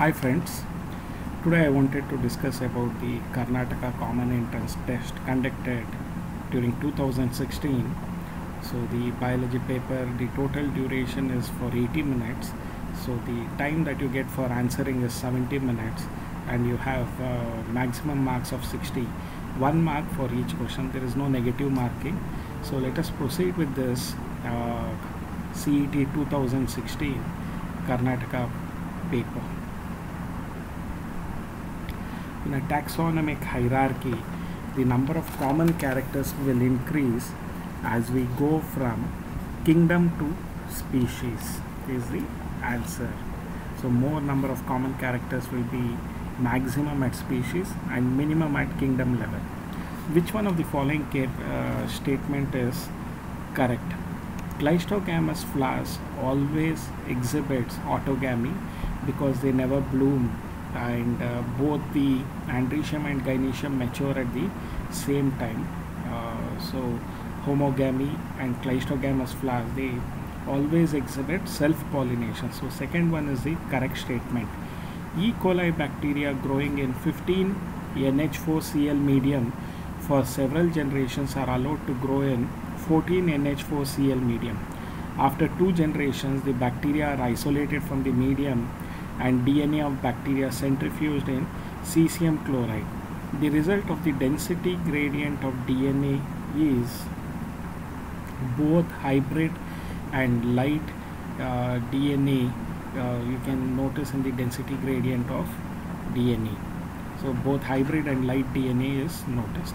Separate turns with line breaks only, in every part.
Hi friends, today I wanted to discuss about the Karnataka Common Entrance Test conducted during 2016. So the biology paper, the total duration is for 80 minutes. So the time that you get for answering is 70 minutes and you have uh, maximum marks of 60. One mark for each question, there is no negative marking. So let us proceed with this uh, CET 2016 Karnataka paper. In a taxonomic hierarchy, the number of common characters will increase as we go from kingdom to species is the answer. So more number of common characters will be maximum at species and minimum at kingdom level. Which one of the following uh, statement is correct? Cleistogamous flowers always exhibits autogamy because they never bloom and uh, both the androecium and gynoecium mature at the same time. Uh, so homogamy and cleistogamous flowers they always exhibit self-pollination. So second one is the correct statement. E. coli bacteria growing in 15 NH4Cl medium for several generations are allowed to grow in 14 NH4Cl medium. After two generations, the bacteria are isolated from the medium and DNA of bacteria centrifuged in cesium chloride. The result of the density gradient of DNA is both hybrid and light uh, DNA. Uh, you can notice in the density gradient of DNA. So both hybrid and light DNA is noticed.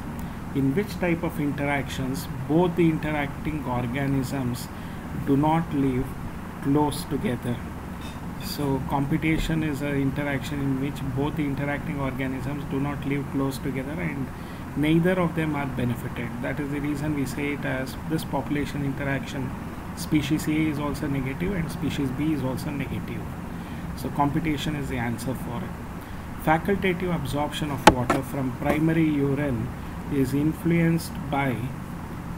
In which type of interactions both the interacting organisms do not live close together. So competition is an interaction in which both interacting organisms do not live close together and neither of them are benefited. That is the reason we say it as this population interaction. Species A is also negative and species B is also negative. So competition is the answer for it. Facultative absorption of water from primary urine is influenced by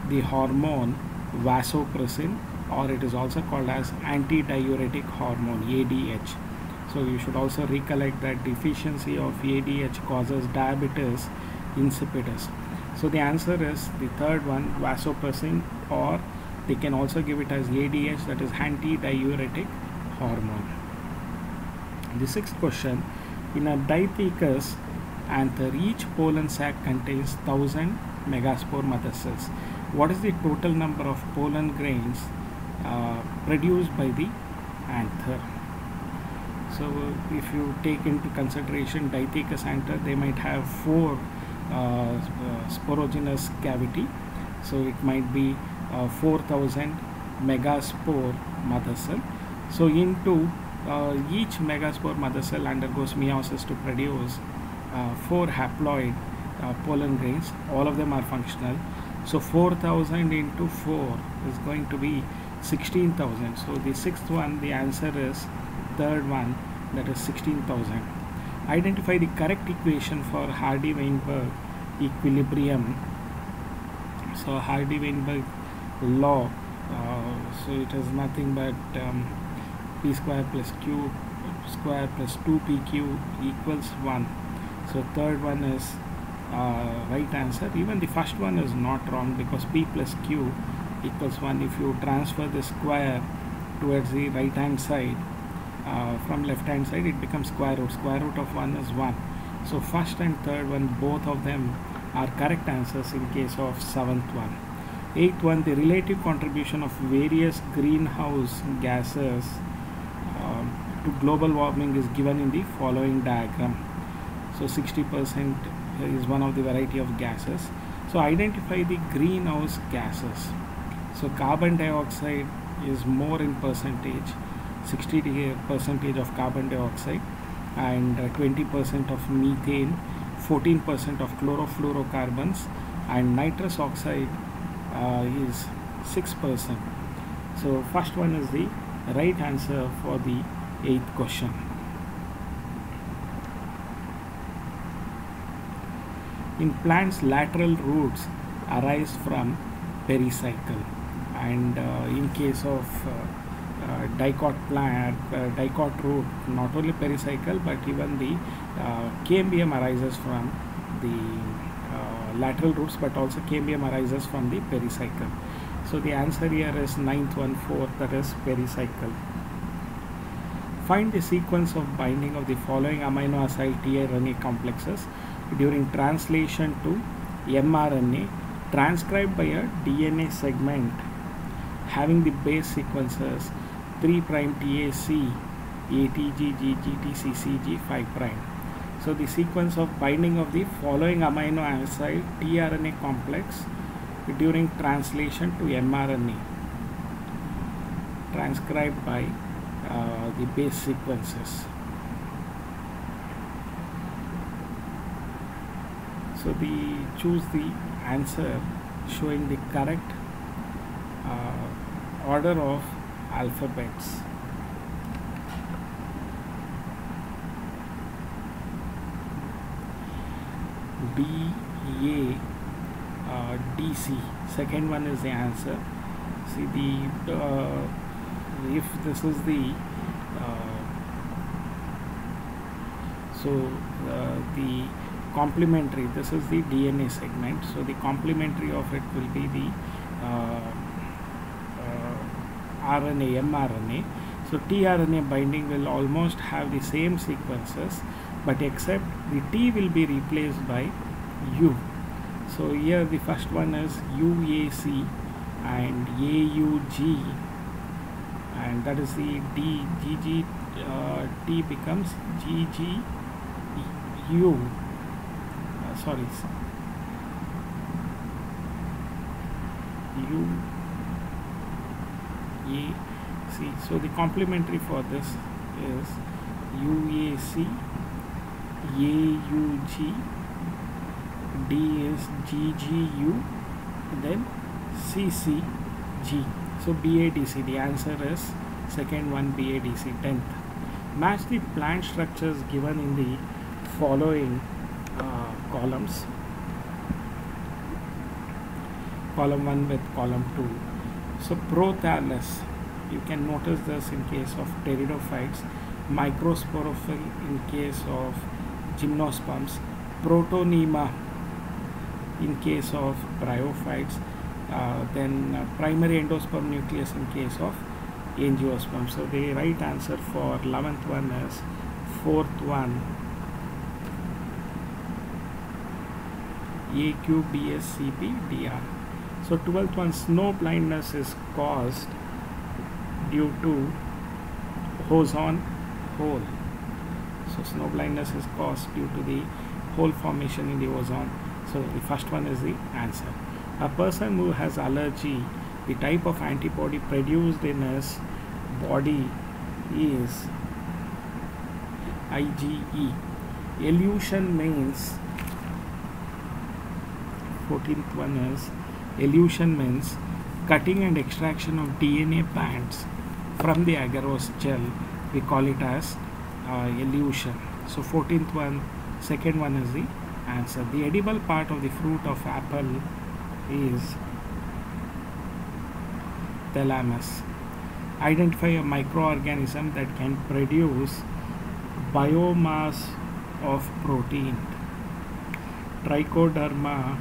the hormone vasopressin or it is also called as antidiuretic hormone ADH. So you should also recollect that deficiency of ADH causes diabetes insipidus. So the answer is the third one vasopressin or they can also give it as ADH that is antidiuretic hormone. The sixth question in a dithecus anther each pollen sac contains 1000 megaspore mother cells. What is the total number of pollen grains produced by the anther. So uh, if you take into consideration Dithecus anther, they might have four uh, uh, sporogenous cavity. So it might be 4000 megaspore mother cell. So into each megaspore mother cell undergoes meiosis to produce four haploid pollen grains. All of them are functional. So 4000 into 4 is going to be 16,000. So the sixth one, the answer is third one, that is 16,000. Identify the correct equation for Hardy-Weinberg equilibrium. So Hardy-Weinberg law, uh, so it is nothing but um, p square plus q square plus 2pq equals 1. So third one is uh, right answer. Even the first one is not wrong because p plus q equals 1 if you transfer the square towards the right hand side uh, from left hand side it becomes square root. Square root of 1 is 1 so first and third one both of them are correct answers in case of seventh one. Eighth one the relative contribution of various greenhouse gases uh, to global warming is given in the following diagram. So 60% is one of the variety of gases. So identify the greenhouse gases so carbon dioxide is more in percentage, 60 percentage of carbon dioxide and 20% of methane, 14% of chlorofluorocarbons and nitrous oxide uh, is 6%. So first one is the right answer for the eighth question. In plants, lateral roots arise from pericycle and uh, in case of uh, uh, dicot plant, dicot root, not only pericycle but even the cambium arises from the lateral roots but also cambium arises from the pericycle. So the answer here is ninth one fourth that is pericycle. Find the sequence of binding of the following amino acyl tRNA complexes during translation to mRNA transcribed by a DNA segment having the base sequences 3 prime TAC, ATG, GGT, CCG, 5 prime. So the sequence of binding of the following amino acid tRNA complex during translation to mRNA transcribed by uh, the base sequences. So the choose the answer showing the correct uh, order of alphabets. B A uh, D C. Second one is the answer. See the uh, if this is the uh, so uh, the complementary this is the DNA segment so the complementary of it will be the uh, RNA mRNA. So tRNA binding will almost have the same sequences but except the T will be replaced by U. So here the first one is UAC and AUG and that is the D GG uh, T becomes GGU uh, sorry U A C. So the complementary for this is UAC AUG D is GGU then CCG so BADC the answer is second one BADC 10th match the plant structures given in the following uh, columns. Column 1 with column 2 so prothallus you can notice this in case of pteridophytes microsporophyll in case of gymnosperms protonema in case of bryophytes uh, then uh, primary endosperm nucleus in case of angiosperm so the right answer for 11th one is fourth one. AQBSCPDR so 12th one snow blindness is caused due to ozone hole. So snow blindness is caused due to the hole formation in the ozone. So the first one is the answer. A person who has allergy the type of antibody produced in his body is IgE elution means 14th one is elution means cutting and extraction of DNA bands from the agarose gel. We call it as uh, elution. So 14th one second one is the answer. The edible part of the fruit of apple is thalamus. Identify a microorganism that can produce biomass of protein. Trichoderma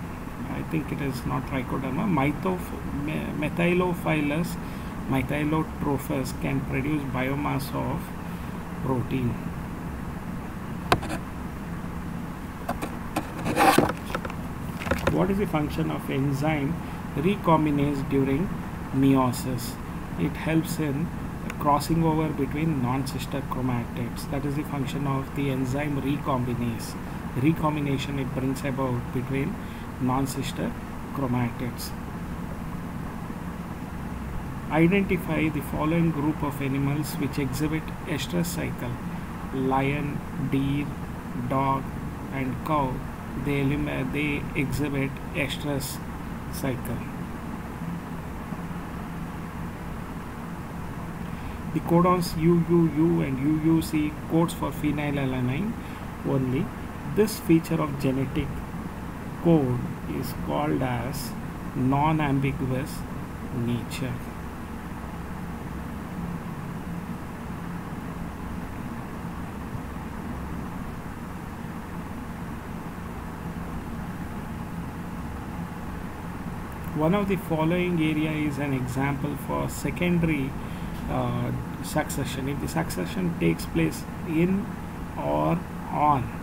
I think it is not trichoderma. Methylophilus methylotrophus can produce biomass of protein. What is the function of enzyme recombinase during meiosis? It helps in crossing over between non-sister chromatids. That is the function of the enzyme recombinase. Recombination it brings about between non-sister chromatids. Identify the following group of animals which exhibit estrus cycle. Lion deer dog and cow. They, they exhibit estrus cycle. The codons UUU and UUC codes for phenylalanine only. This feature of genetic code is called as non-ambiguous nature. one of the following area is an example for secondary uh, succession if the succession takes place in or on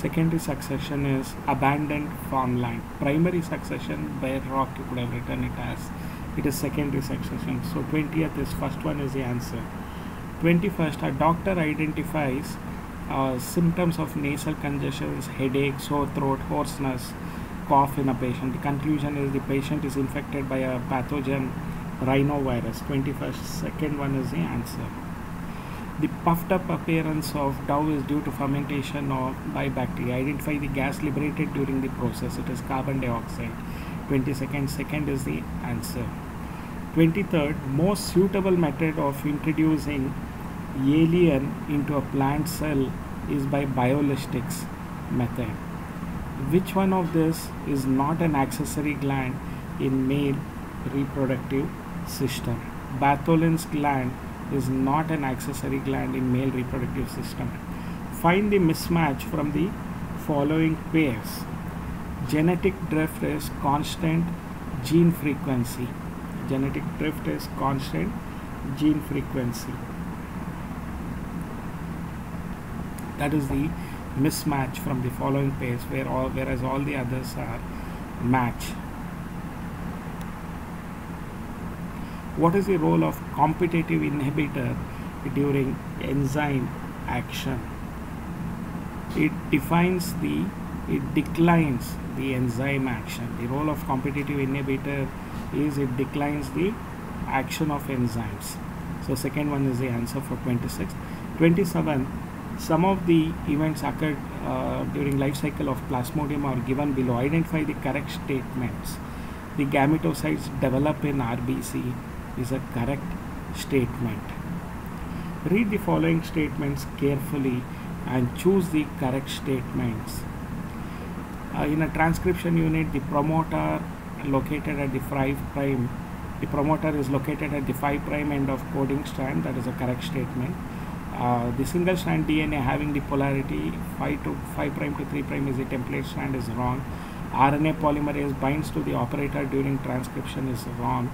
secondary succession is abandoned farmland primary succession bare rock you could have written it as. It is secondary succession. So 20th is first one is the answer. 21st a doctor identifies uh, symptoms of nasal congestions headache sore throat hoarseness cough in a patient. The conclusion is the patient is infected by a pathogen rhinovirus. 21st second one is the answer the puffed up appearance of dough is due to fermentation or by bacteria. Identify the gas liberated during the process. It is carbon dioxide. 22nd, second is the answer. 23rd, most suitable method of introducing alien into a plant cell is by biolistics method. Which one of this is not an accessory gland in male reproductive system? Bartholin's gland is not an accessory gland in male reproductive system. Find the mismatch from the following pairs. Genetic drift is constant gene frequency. Genetic drift is constant gene frequency. That is the mismatch from the following pairs where all whereas all the others are match. What is the role of competitive inhibitor during enzyme action? It defines the it declines the enzyme action. The role of competitive inhibitor is it declines the action of enzymes. So second one is the answer for 26 27 some of the events occurred uh, during life cycle of plasmodium are given below. Identify the correct statements. The gametocytes develop in rbc is a correct statement. Read the following statements carefully and choose the correct statements. Uh, in a transcription unit, the promoter located at the 5 prime, the promoter is located at the 5 prime end of coding strand, that is a correct statement. Uh, the single strand DNA having the polarity 5 to 5 prime to 3 prime is a template strand is wrong. RNA polymerase binds to the operator during transcription is wrong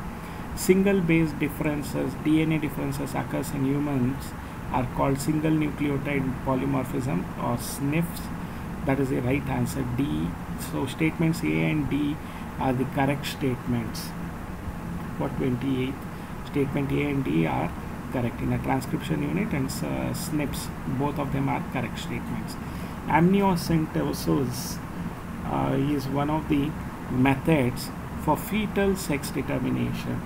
single base differences dna differences occurs in humans are called single nucleotide polymorphism or SNPs that is the right answer. D so statements a and d are the correct statements. For 28 statement a and d are correct in a transcription unit and uh, SNPs both of them are correct statements. Amniocentesis uh, is one of the methods for fetal sex determination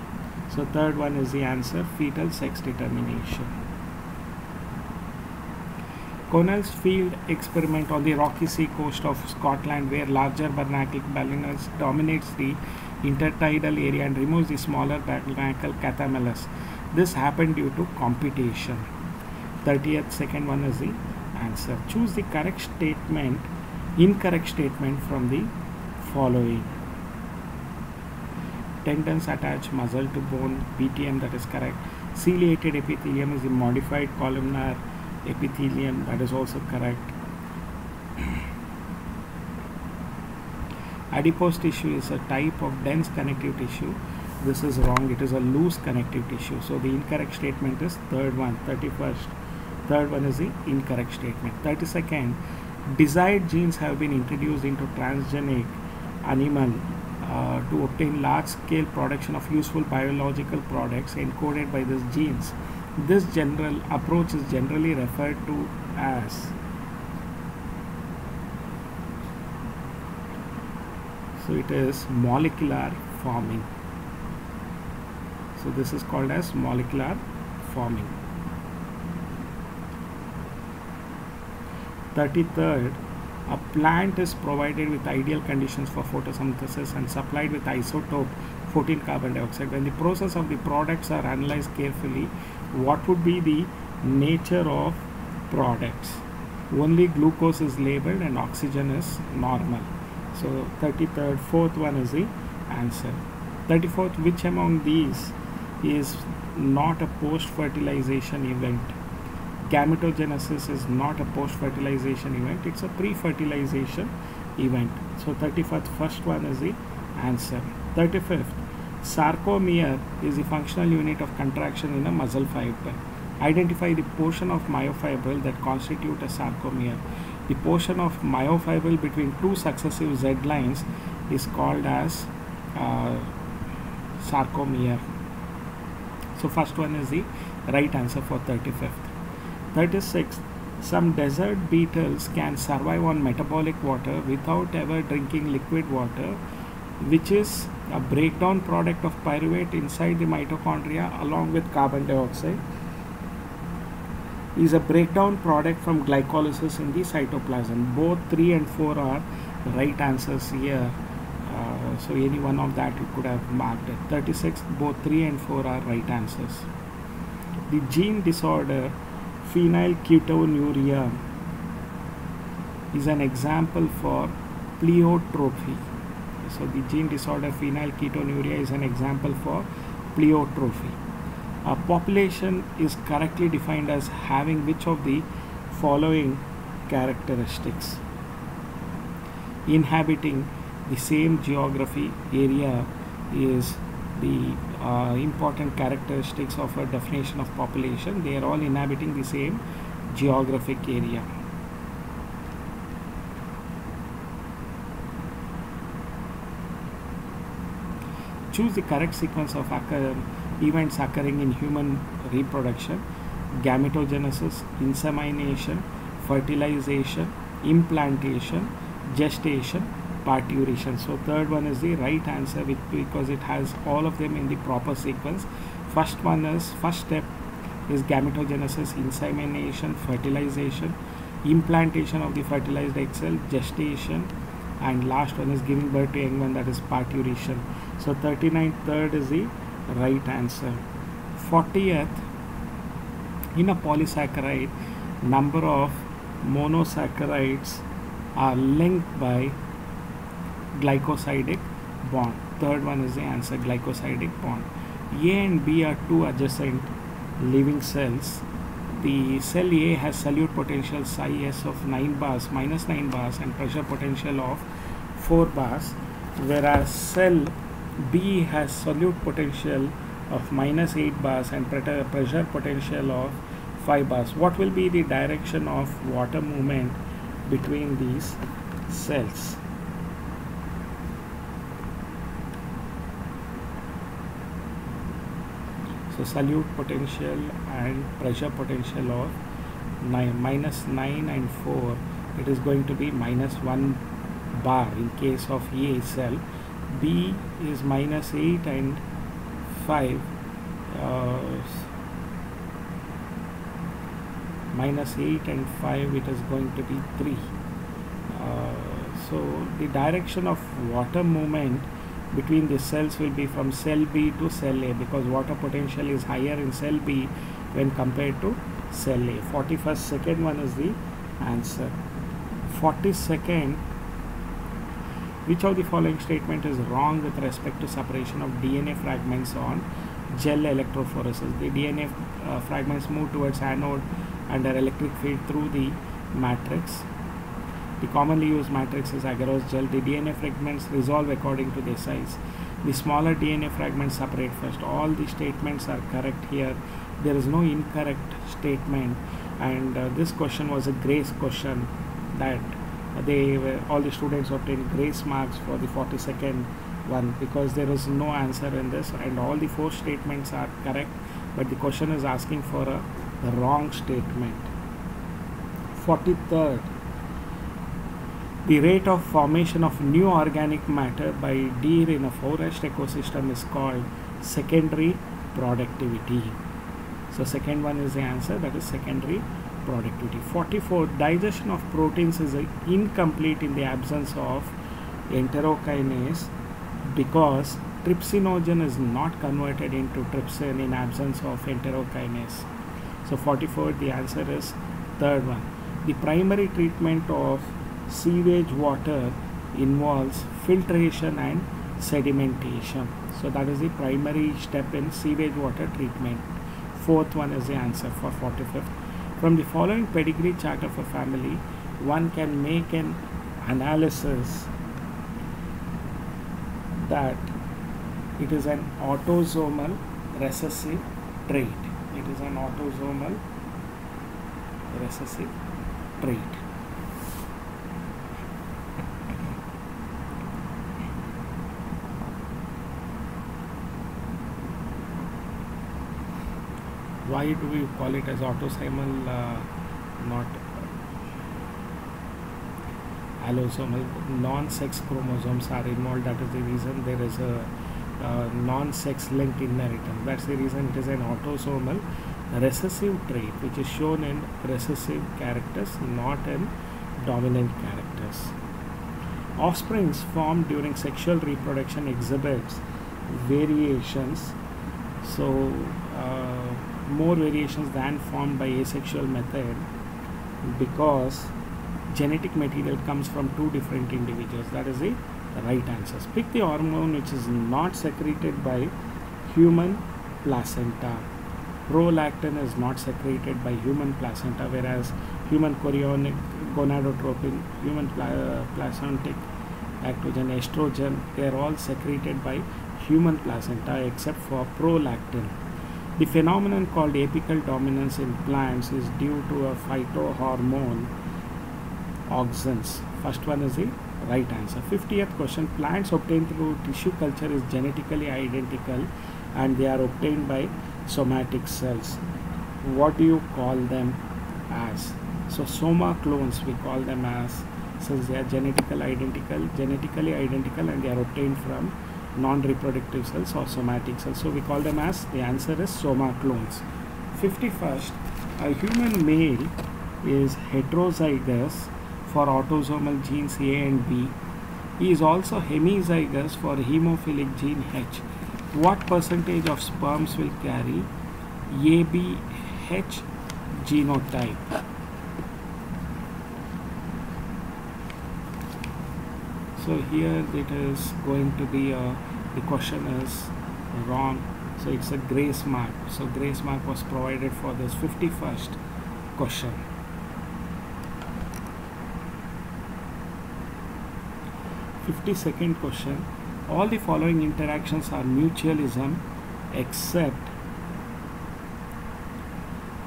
so third one is the answer, fetal sex determination. Connell's field experiment on the rocky sea coast of Scotland where larger barnacle balanus dominates the intertidal area and removes the smaller barnacle Chthamalus. This happened due to competition. 30th second one is the answer. Choose the correct statement, incorrect statement from the following tendons attach muscle to bone BTM that is correct. Ciliated epithelium is the modified columnar epithelium that is also correct. Adipose tissue is a type of dense connective tissue. This is wrong it is a loose connective tissue. So the incorrect statement is third one 31st third one is the incorrect statement. 32nd desired genes have been introduced into transgenic animal uh, to obtain large scale production of useful biological products encoded by these genes. This general approach is generally referred to as so it is molecular farming. So this is called as molecular farming. 33rd a plant is provided with ideal conditions for photosynthesis and supplied with isotope 14 carbon dioxide. When the process of the products are analyzed carefully, what would be the nature of products? Only glucose is labeled and oxygen is normal. So 33rd, fourth one is the answer. 34th which among these is not a post fertilization event gametogenesis is not a post fertilization event it's a pre fertilization event. So 35th first one is the answer. 35th sarcomere is the functional unit of contraction in a muscle fiber. Identify the portion of myofibril that constitute a sarcomere. The portion of myofibril between two successive z lines is called as uh, sarcomere. So first one is the right answer for 35th 36 some desert beetles can survive on metabolic water without ever drinking liquid water which is a breakdown product of pyruvate inside the mitochondria along with carbon dioxide. Is a breakdown product from glycolysis in the cytoplasm. Both 3 and 4 are right answers here. Uh, so any one of that you could have marked it. 36 both 3 and 4 are right answers. The gene disorder phenylketonuria is an example for pleiotropy. So the gene disorder phenylketonuria is an example for pleiotropy. A population is correctly defined as having which of the following characteristics. Inhabiting the same geography area is the uh, important characteristics of a definition of population. They are all inhabiting the same geographic area. Choose the correct sequence of occur events occurring in human reproduction. Gametogenesis insemination fertilization implantation gestation parturition so third one is the right answer with, because it has all of them in the proper sequence. First one is first step is gametogenesis insemination fertilization implantation of the fertilized egg cell gestation and last one is giving birth to young one that is parturition so 39 third is the right answer. 40th in a polysaccharide number of monosaccharides are linked by glycosidic bond. Third one is the answer glycosidic bond. A and B are two adjacent living cells. The cell A has solute potential psi s of 9 bars minus 9 bars and pressure potential of 4 bars whereas cell B has solute potential of minus 8 bars and pressure potential of 5 bars. What will be the direction of water movement between these cells? So solute potential and pressure potential of 9 minus 9 and 4 it is going to be minus 1 bar in case of A cell. B is minus 8 and 5 uh, minus 8 and 5 it is going to be 3 uh, so the direction of water movement between the cells will be from cell B to cell A because water potential is higher in cell B when compared to cell A. 41st second one is the answer. 42nd which of the following statement is wrong with respect to separation of DNA fragments on gel electrophoresis? The DNA uh, fragments move towards anode under electric field through the matrix the commonly used matrix is agarose gel. The DNA fragments resolve according to their size. The smaller DNA fragments separate first. All the statements are correct here. There is no incorrect statement. And uh, this question was a grace question that they were, all the students obtained grace marks for the 42nd one because there is no answer in this and all the four statements are correct but the question is asking for a, a wrong statement 43rd the rate of formation of new organic matter by deer in a forest ecosystem is called secondary productivity. So second one is the answer that is secondary productivity. 44 digestion of proteins is incomplete in the absence of enterokinase because trypsinogen is not converted into trypsin in absence of enterokinase. So 44 the answer is third one. The primary treatment of sewage water involves filtration and sedimentation So that is the primary step in sewage water treatment. Fourth one is the answer for 45th. From the following pedigree chart of a family, one can make an analysis that it is an autosomal recessive trait. It is an autosomal recessive trait. Why do we call it as autosomal uh, not allosomal? Non-sex chromosomes are involved. That is the reason there is a uh, non-sex linked inheritance. That's the reason it is an autosomal recessive trait which is shown in recessive characters not in dominant characters. Offsprings formed during sexual reproduction exhibits variations. So uh, more variations than formed by asexual method because genetic material comes from two different individuals. That is the right answer. Pick the hormone which is not secreted by human placenta. Prolactin is not secreted by human placenta whereas human chorionic gonadotropin human pla placental lactogen estrogen they are all secreted by human placenta except for prolactin the phenomenon called apical dominance in plants is due to a phytohormone auxins. First one is the right answer. 50th question plants obtained through tissue culture is genetically identical and they are obtained by somatic cells. What do you call them as? So soma clones we call them as since they are genetically identical, genetically identical and they are obtained from non-reproductive cells or somatic cells. So we call them as the answer is soma clones. 51st, a human male is heterozygous for autosomal genes A and B. He is also hemizygous for hemophilic gene H. What percentage of sperms will carry ABH genotype? so here it is going to be a the question is wrong. So it's a grace mark. So grace mark was provided for this 51st question. Fifty-second question. All the following interactions are mutualism except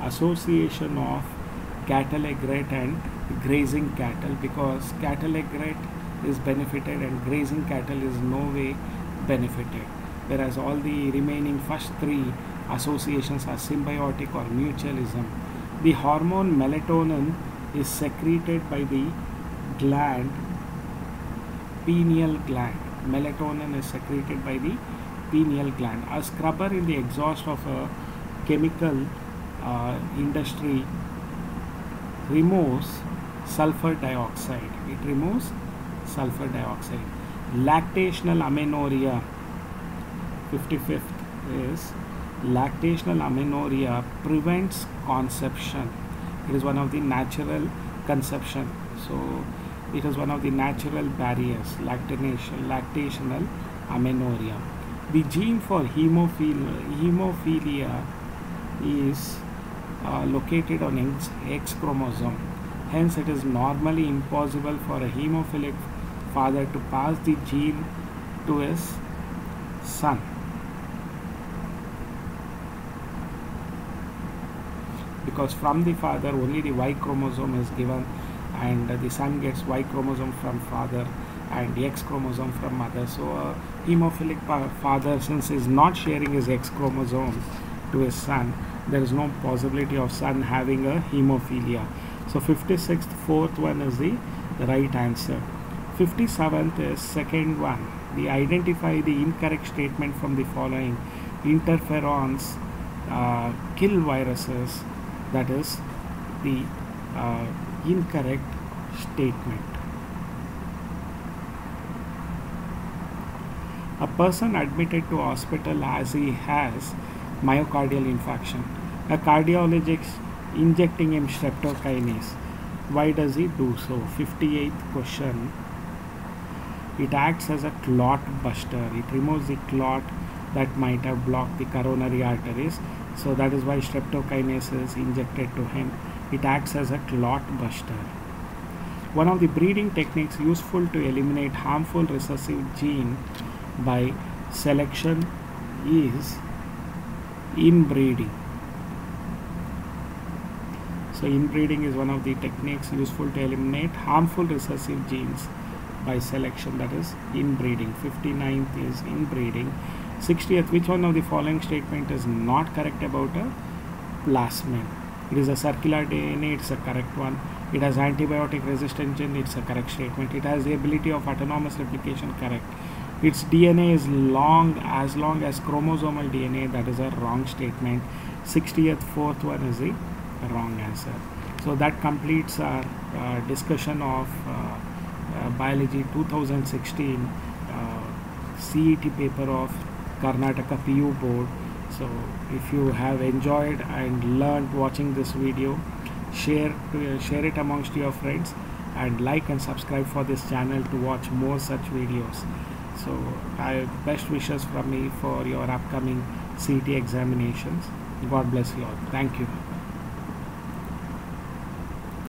association of cattle egret and grazing cattle because cattle egret is benefited and grazing cattle is no way benefited. Whereas all the remaining first three associations are symbiotic or mutualism. The hormone melatonin is secreted by the gland pineal gland. Melatonin is secreted by the pineal gland. A scrubber in the exhaust of a chemical uh, industry removes sulfur dioxide. It removes sulfur dioxide. Lactational amenorrhea, 55th is lactational amenorrhea prevents conception. It is one of the natural conception. So it is one of the natural barriers, lactation, lactational amenorrhea. The gene for hemophilia, hemophilia is uh, located on X, X chromosome. Hence, it is normally impossible for a hemophilic father to pass the gene to his son. Because from the father only the Y chromosome is given and the son gets Y chromosome from father and X chromosome from mother. So a hemophilic father since he is not sharing his X chromosome to his son, there is no possibility of son having a hemophilia. So 56th, fourth one is the right answer. 57th is second one. We identify the incorrect statement from the following. Interferons uh, kill viruses. That is the uh, incorrect statement. A person admitted to hospital as he has myocardial infarction. A cardiologist injecting him streptokinase. Why does he do so? 58th question it acts as a clot buster. It removes the clot that might have blocked the coronary arteries. So that is why streptokinase is injected to him. It acts as a clot buster. One of the breeding techniques useful to eliminate harmful recessive gene by selection is inbreeding. So inbreeding is one of the techniques useful to eliminate harmful recessive genes by selection that is inbreeding. 59th is inbreeding. 60th which one of the following statement is not correct about a plasmid? It is a circular DNA it's a correct one. It has antibiotic resistant gene it's a correct statement. It has the ability of autonomous replication correct. Its DNA is long as long as chromosomal DNA that is a wrong statement. 60th fourth one is the wrong answer. So that completes our uh, discussion of uh, biology 2016 uh, CET paper of Karnataka PU board. So if you have enjoyed and learned watching this video share to, share it amongst your friends and like and subscribe for this channel to watch more such videos. So I best wishes from me for your upcoming CET examinations. God bless you all. Thank you